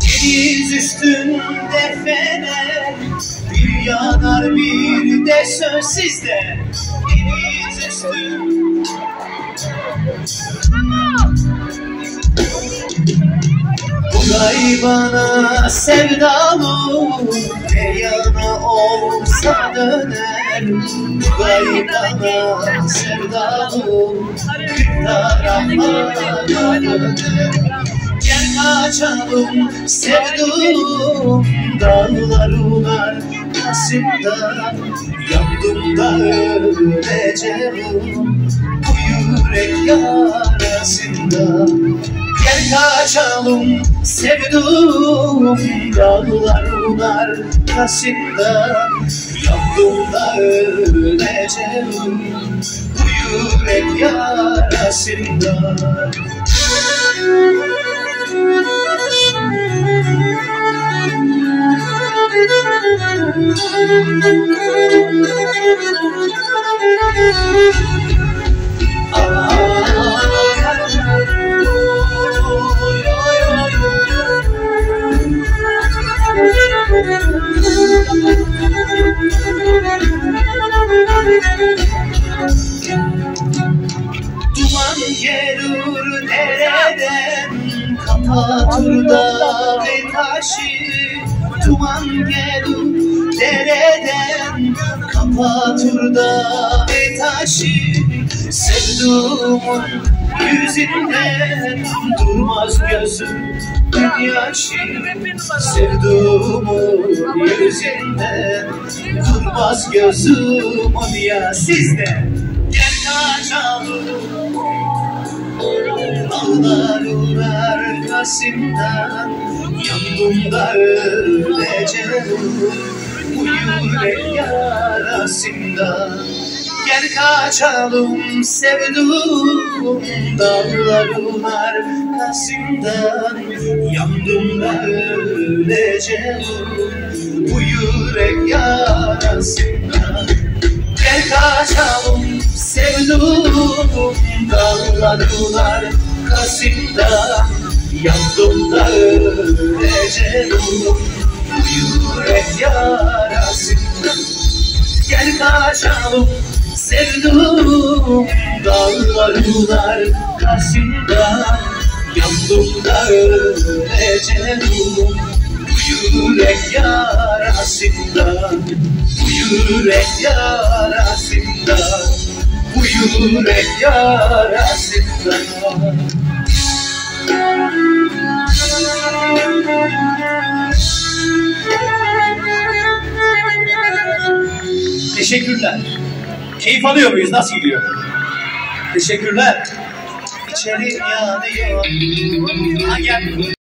Deniz üstünde fener Bir yanar bir de söz sizde. Deniz üstünde. Bu gaybana sevdalı Ne yana olsa döner. Bu gaybana sevdalı taraflara döner. Gel kaçalım sevdum Dağlarım arkasında Yandım da öleceğim Bu yürek yarasında Gel kaçalım sevdum Dağlarım arkasında Yandım da öleceğim. Bu yürek yarasında. Duman Kapatır dağ ve taşı Duman gelir dereden. Kapatır dağ ve taşı Sevduğumun yüzünden Durmaz gözüm yaşı Sevduğumun yüzünden Durmaz gözüm ya sizde Gel kaçalım Dağların arkasından Yandım da öleceğim. Bu yürek yarasından Gel kaçalım sevdum Dağların arkasından Yandım da öleceğim. Bu yürek yarasından Gel kaçalım sevdum Dağların arkasında Yandım da öleceğim. Bu yürek yarasında Gel kaçalım. Sevdum Dağların arkasında Yandım da öleceğim. Bu yürek yarasında Bu yürek yarasında Bu yürek yarasında Teşekkürler. Keyif alıyor muyuz? Nasıl gidiyor? Teşekkürler. İçerim yanıyor. Ha, gel.